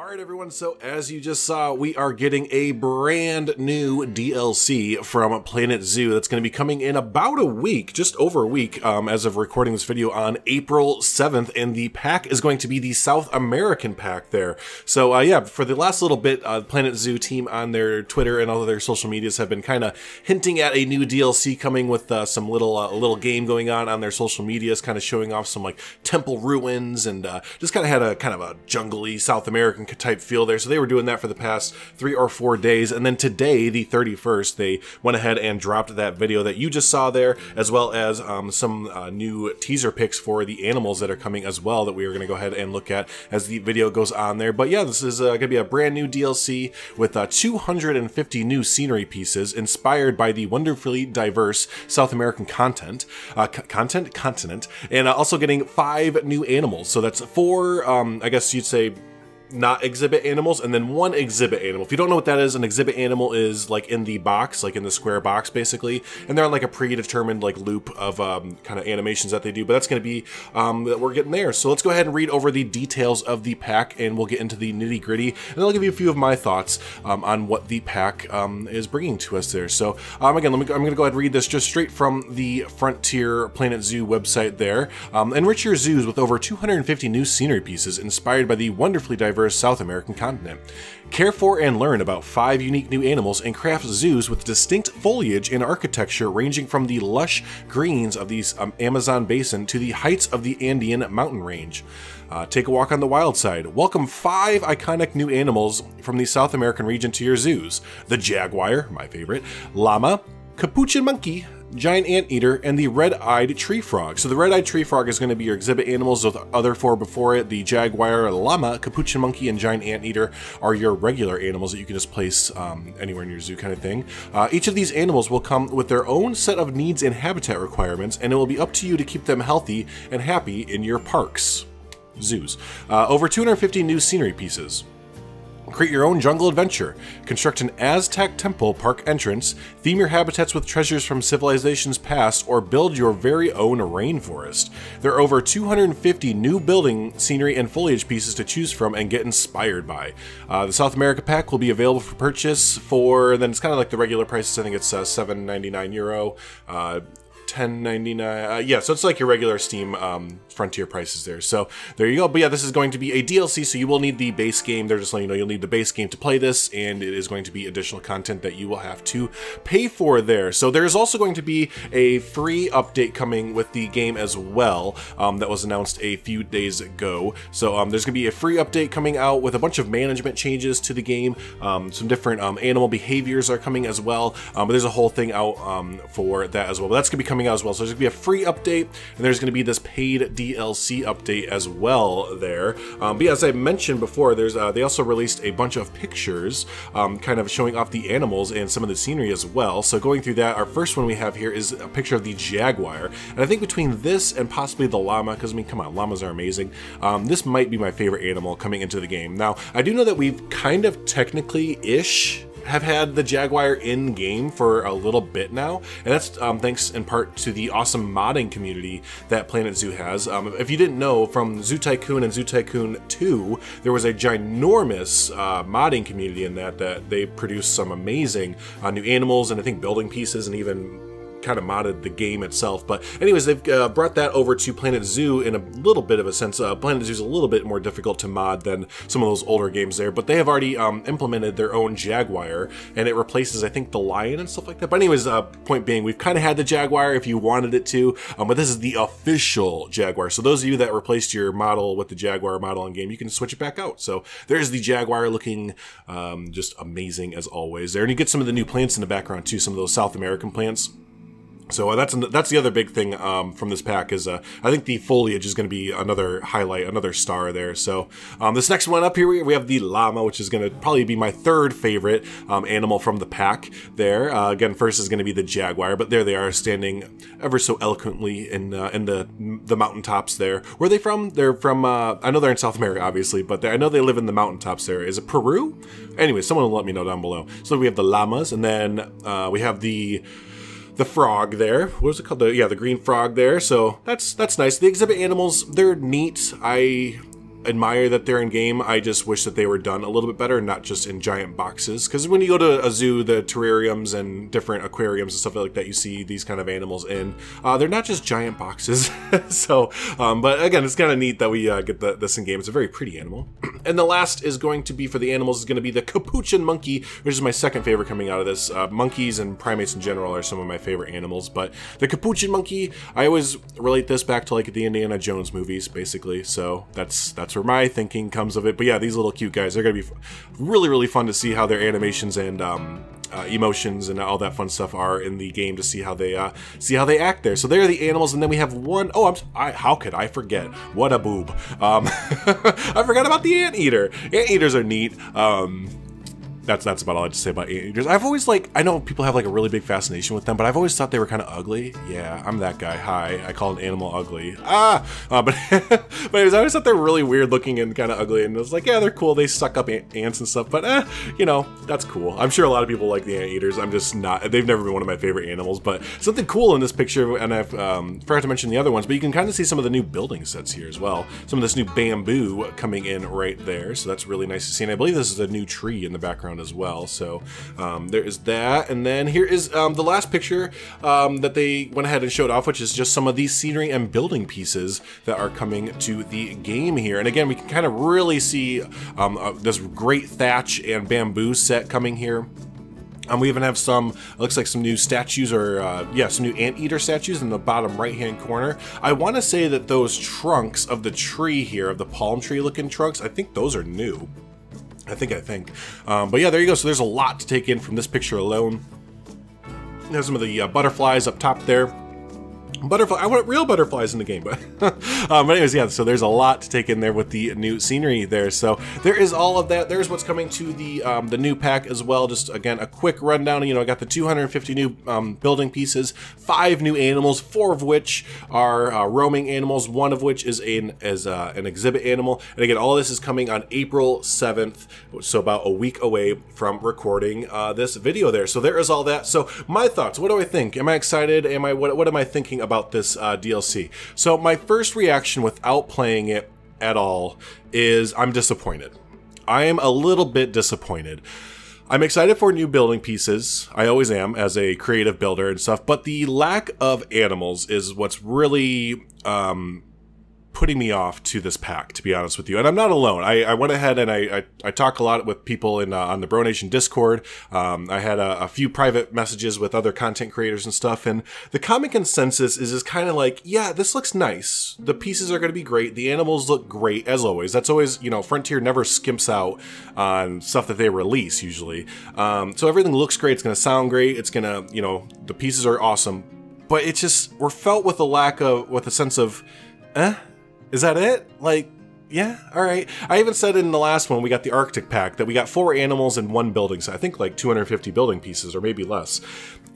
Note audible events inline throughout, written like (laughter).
everyone. So as you just saw, we are getting a brand new DLC from Planet Zoo that's going to be coming in about a week, just over a week um, as of recording this video on April 7th. And the pack is going to be the South American pack there. So uh, yeah, for the last little bit, uh, Planet Zoo team on their Twitter and all their social medias have been kind of hinting at a new DLC coming with uh, some little uh, little game going on on their social medias, kind of showing off some like temple ruins and uh, just kind of had a kind of a jungly South American type feel there. So they were doing that for the past three or four days. And then today, the 31st, they went ahead and dropped that video that you just saw there, as well as um, some uh, new teaser pics for the animals that are coming as well that we are going to go ahead and look at as the video goes on there. But yeah, this is uh, going to be a brand new DLC with uh, 250 new scenery pieces inspired by the wonderfully diverse South American content, uh, content, continent, and uh, also getting five new animals. So that's four, um, I guess you'd say not exhibit animals and then one exhibit animal. If you don't know what that is, an exhibit animal is like in the box, like in the square box basically, and they're on like a predetermined like loop of um, kind of animations that they do, but that's going to be um, that we're getting there. So let's go ahead and read over the details of the pack and we'll get into the nitty gritty and I'll give you a few of my thoughts um, on what the pack um, is bringing to us there. So um, again, let me, I'm going to go ahead and read this just straight from the Frontier Planet Zoo website there. Um, enrich your zoos with over 250 new scenery pieces inspired by the wonderfully diverse diverse South American continent. Care for and learn about five unique new animals and craft zoos with distinct foliage and architecture ranging from the lush greens of the um, Amazon basin to the heights of the Andean mountain range. Uh, take a walk on the wild side. Welcome five iconic new animals from the South American region to your zoos. The jaguar, my favorite, llama, capuchin monkey, giant anteater, and the red-eyed tree frog. So the red-eyed tree frog is going to be your exhibit animals. The other four before it, the jaguar, llama, capuchin monkey, and giant anteater are your regular animals that you can just place um, anywhere in your zoo kind of thing. Uh, each of these animals will come with their own set of needs and habitat requirements, and it will be up to you to keep them healthy and happy in your parks. Zoos. Uh, over 250 new scenery pieces. Create your own jungle adventure. Construct an Aztec temple park entrance, theme your habitats with treasures from civilizations past, or build your very own rainforest. There are over 250 new building, scenery, and foliage pieces to choose from and get inspired by. Uh, the South America pack will be available for purchase for, then it's kind of like the regular prices, I think it's uh, 7.99 euro. Uh, 10.99 uh, yeah so it's like your regular steam um, frontier prices there. So there you go. But yeah this is going to be a dlc so you will need the base game. They're just letting you know you'll need the base game to play this and it is going to be additional content that you will have to pay for there. So there's also going to be a free update coming with the game as well um, that was announced a few days ago. So um, there's gonna be a free update coming out with a bunch of management changes to the game. Um, some different um, animal behaviors are coming as well. Um, but there's a whole thing out um, for that as well. But that's gonna be coming coming out as well. So there's gonna be a free update, and there's gonna be this paid DLC update as well there. Um, but yeah, as I mentioned before, there's uh, they also released a bunch of pictures, um, kind of showing off the animals and some of the scenery as well. So going through that, our first one we have here is a picture of the jaguar, and I think between this and possibly the llama, because I mean, come on, llamas are amazing. Um, this might be my favorite animal coming into the game. Now, I do know that we've kind of technically ish have had the Jaguar in game for a little bit now, and that's um, thanks in part to the awesome modding community that Planet Zoo has. Um, if you didn't know, from Zoo Tycoon and Zoo Tycoon 2, there was a ginormous uh, modding community in that that they produced some amazing uh, new animals and I think building pieces and even kind of modded the game itself. But anyways, they've uh, brought that over to Planet Zoo in a little bit of a sense. Uh, Planet Zoo is a little bit more difficult to mod than some of those older games there, but they have already um, implemented their own Jaguar, and it replaces, I think, the lion and stuff like that. But anyways, uh, point being, we've kind of had the Jaguar if you wanted it to, um, but this is the official Jaguar. So those of you that replaced your model with the Jaguar model in game, you can switch it back out. So there's the Jaguar looking um, just amazing as always there. And you get some of the new plants in the background too, some of those South American plants. So uh, that's that's the other big thing um, from this pack is uh, I think the foliage is going to be another highlight, another star there. So um, this next one up here we, have the llama, which is going to probably be my third favorite um, animal from the pack. There uh, again, first is going to be the jaguar, but there they are standing ever so eloquently in uh, in the the mountaintops there. Where are they from? They're from uh, I know they're in South America, obviously, but I know they live in the mountaintops there. Is it Peru? Anyway, someone will let me know down below. So we have the llamas, and then uh, we have the the frog there. What was it called? The yeah, the green frog there. So that's that's nice. The exhibit animals, they're neat. I admire that they're in game. I just wish that they were done a little bit better, not just in giant boxes. Because when you go to a zoo, the terrariums and different aquariums and stuff like that, you see these kind of animals in. Uh, they're not just giant boxes. (laughs) so, um, but again, it's kind of neat that we uh, get the, this in game. It's a very pretty animal. (clears throat) and the last is going to be for the animals is going to be the capuchin monkey, which is my second favorite coming out of this. Uh, monkeys and primates in general are some of my favorite animals, but the capuchin monkey, I always relate this back to like the Indiana Jones movies, basically. So that's that's where my thinking comes of it. But yeah, these little cute guys, they're gonna be really really fun to see how their animations and um, uh, emotions and all that fun stuff are in the game to see how they uh, see how they act there. So there are the animals, and then we have one. Oh, I'm I, how could I forget? What a boob! Um, (laughs) I forgot about the anteater. Anteaters are neat. Um, that's that's about all I have to say about anteaters. I've always like I know people have like a really big fascination with them, but I've always thought they were kind of ugly. Yeah, I'm that guy. Hi, I call an animal ugly. Ah, uh, but (laughs) but anyways, I always thought they were really weird looking and kind of ugly, and I was like, yeah, they're cool. They suck up ants and stuff, but eh, you know, that's cool. I'm sure a lot of people like the anteaters. I'm just not. They've never been one of my favorite animals, but something cool in this picture, and I've um, forgot to mention the other ones, but you can kind of see some of the new building sets here as well. Some of this new bamboo coming in right there, so that's really nice to see. And I believe this is a new tree in the background as well. So um, there is that. And then here is um, the last picture um, that they went ahead and showed off, which is just some of these scenery and building pieces that are coming to the game here. And again, we can kind of really see um, uh, this great thatch and bamboo set coming here. Um, we even have some, looks like some new statues or, uh, yeah, some new anteater statues in the bottom right-hand corner. I want to say that those trunks of the tree here, of the palm tree looking trunks, I think those are new. I think, I think. Um, but yeah, there you go. So there's a lot to take in from this picture alone. There's some of the uh, butterflies up top there butterfly. I want real butterflies in the game, but (laughs) um, anyways, yeah. So there's a lot to take in there with the new scenery there. So there is all of that. There's what's coming to the um, the new pack as well. Just again a quick rundown. You know, I got the 250 new um, building pieces, five new animals, four of which are uh, roaming animals, one of which is an as uh, an exhibit animal. And again, all this is coming on April 7th, so about a week away from recording uh, this video there. So there is all that. So my thoughts. What do I think? Am I excited? Am I what? What am I thinking? about this uh, DLC. So my first reaction without playing it at all is I'm disappointed. I am a little bit disappointed. I'm excited for new building pieces. I always am as a creative builder and stuff, but the lack of animals is what's really um, putting me off to this pack, to be honest with you. And I'm not alone. I, I went ahead and I, I, I, talk a lot with people in uh, on the Bro Nation Discord. Um, I had a, a, few private messages with other content creators and stuff. And the common consensus is is kind of like, yeah, this looks nice. The pieces are going to be great. The animals look great as always. That's always you know Frontier never skimps out on stuff that they release usually. Um, so everything looks great. It's going to sound great. It's going to you know the pieces are awesome. But it's just we're felt with a lack of with a sense of, eh is that it? Like, yeah, all right. I even said in the last one we got the Arctic pack that we got four animals in one building, so I think like 250 building pieces or maybe less.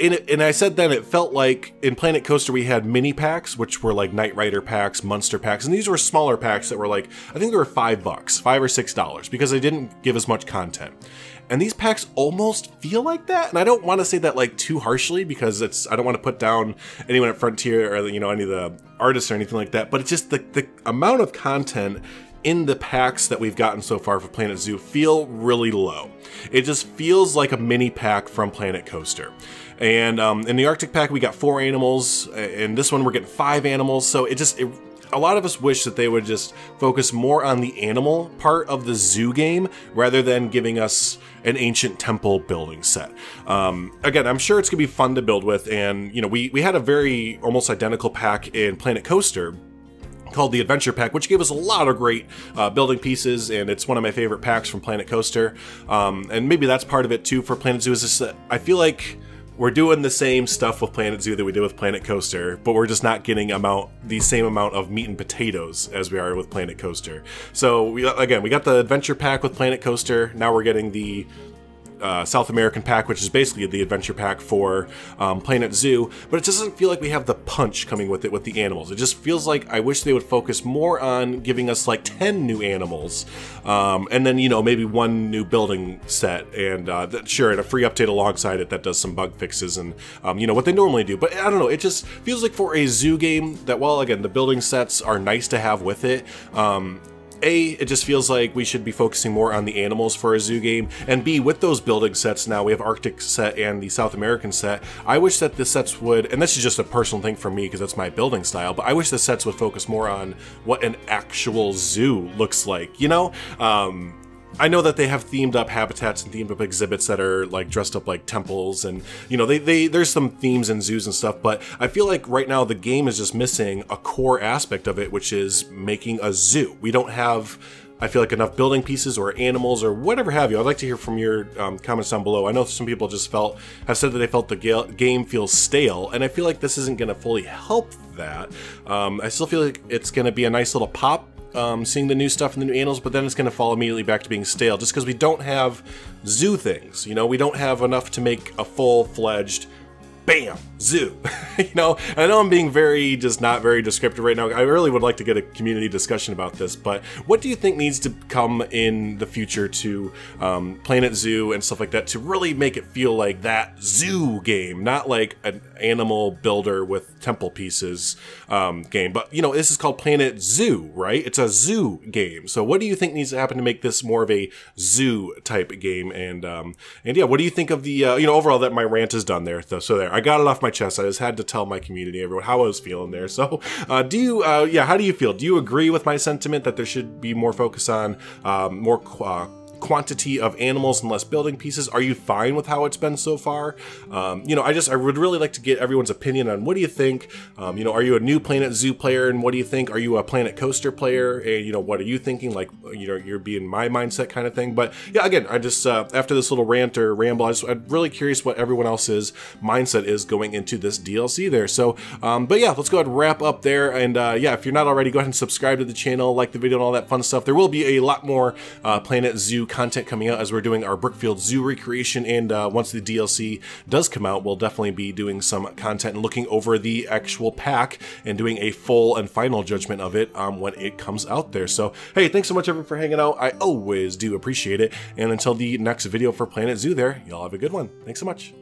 And, it, and I said then it felt like in Planet Coaster we had mini packs, which were like Knight Rider packs, Monster packs, and these were smaller packs that were like I think they were five bucks, five or six dollars, because they didn't give as much content. And these packs almost feel like that. And I don't want to say that like too harshly because it's I don't want to put down anyone at Frontier or you know any of the artists or anything like that. But it's just the, the amount of content in the packs that we've gotten so far for Planet Zoo feel really low. It just feels like a mini pack from Planet Coaster. And um, in the Arctic pack, we got four animals. In this one, we're getting five animals. So it just, it, a lot of us wish that they would just focus more on the animal part of the zoo game rather than giving us an ancient temple building set. Um, again, I'm sure it's gonna be fun to build with, and you know, we we had a very almost identical pack in Planet Coaster called the Adventure Pack, which gave us a lot of great uh, building pieces, and it's one of my favorite packs from Planet Coaster. Um, and maybe that's part of it too for Planet Zoo. Is just that I feel like we're doing the same stuff with Planet Zoo that we did with Planet Coaster, but we're just not getting amount the same amount of meat and potatoes as we are with Planet Coaster. So we again, we got the Adventure Pack with Planet Coaster. Now we're getting the uh, South American pack, which is basically the adventure pack for um, Planet Zoo, but it doesn't feel like we have the punch coming with it with the animals. It just feels like I wish they would focus more on giving us like 10 new animals, um, and then, you know, maybe one new building set, and uh, that, sure, and a free update alongside it that does some bug fixes and, um, you know, what they normally do. But I don't know, it just feels like for a zoo game that, while again, the building sets are nice to have with it, um, A, it just feels like we should be focusing more on the animals for a zoo game, and B, with those building sets now, we have Arctic set and the South American set, I wish that the sets would, and this is just a personal thing for me because that's my building style, but I wish the sets would focus more on what an actual zoo looks like, you know? Um, I know that they have themed up habitats and themed up exhibits that are like dressed up like temples and you know they, they there's some themes in zoos and stuff but I feel like right now the game is just missing a core aspect of it which is making a zoo. We don't have I feel like enough building pieces or animals or whatever have you. I'd like to hear from your um, comments down below. I know some people just felt have said that they felt the game feels stale, and I feel like this isn't going to fully help that. Um, I still feel like it's going to be a nice little pop um, seeing the new stuff and the new animals, but then it's going to fall immediately back to being stale just because we don't have zoo things. You know, we don't have enough to make a full fledged bam, zoo. (laughs) you know, I know I'm being very, just not very descriptive right now. I really would like to get a community discussion about this, but what do you think needs to come in the future to um, Planet Zoo and stuff like that to really make it feel like that zoo game, not like an animal builder with temple pieces um, game. But, you know, this is called Planet Zoo, right? It's a zoo game. So what do you think needs to happen to make this more of a zoo type game? And, um, and yeah, what do you think of the, uh, you know, overall that my rant is done there. So there, I got it off my chest. I just had to tell my community, everyone, how I was feeling there. So, uh, do you, uh, yeah, how do you feel? Do you agree with my sentiment that there should be more focus on um, more uh, quantity of animals and less building pieces. Are you fine with how it's been so far? Um, you know, I just I would really like to get everyone's opinion on what do you think. Um, you know, are you a new Planet Zoo player and what do you think? Are you a Planet Coaster player and you know what are you thinking? Like you know you're being my mindset kind of thing. But yeah, again, I just uh, after this little rant or ramble, I just, I'm really curious what everyone else's mindset is going into this DLC there. So, um, but yeah, let's go ahead and wrap up there. And uh, yeah, if you're not already, go ahead and subscribe to the channel, like the video, and all that fun stuff. There will be a lot more uh, Planet Zoo content coming out as we're doing our Brookfield Zoo recreation, and uh, once the DLC does come out, we'll definitely be doing some content and looking over the actual pack and doing a full and final judgment of it um, when it comes out there. So, hey, thanks so much everyone for hanging out. I always do appreciate it. And until the next video for Planet Zoo there, y'all have a good one. Thanks so much.